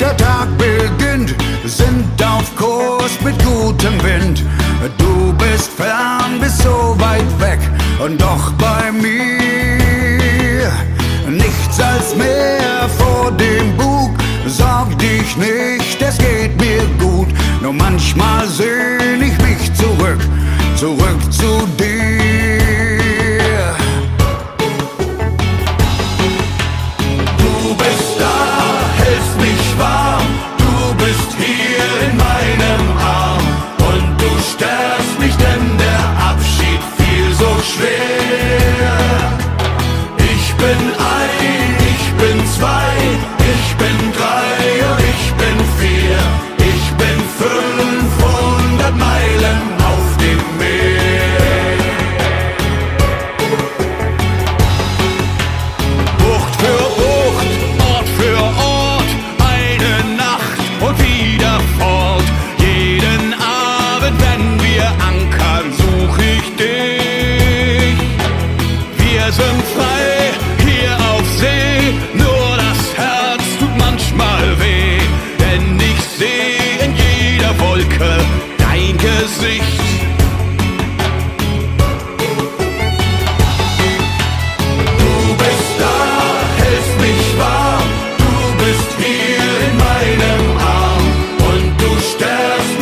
der Tag beginnt, sind auf Kurs mit gutem Wind. Du bist fern, bist so weit weg und doch bei mir. Nichts als mehr vor dem Bug, sorg dich nicht, es geht mir gut. Nur manchmal sehn ich mich zurück, zurück zu dir. Just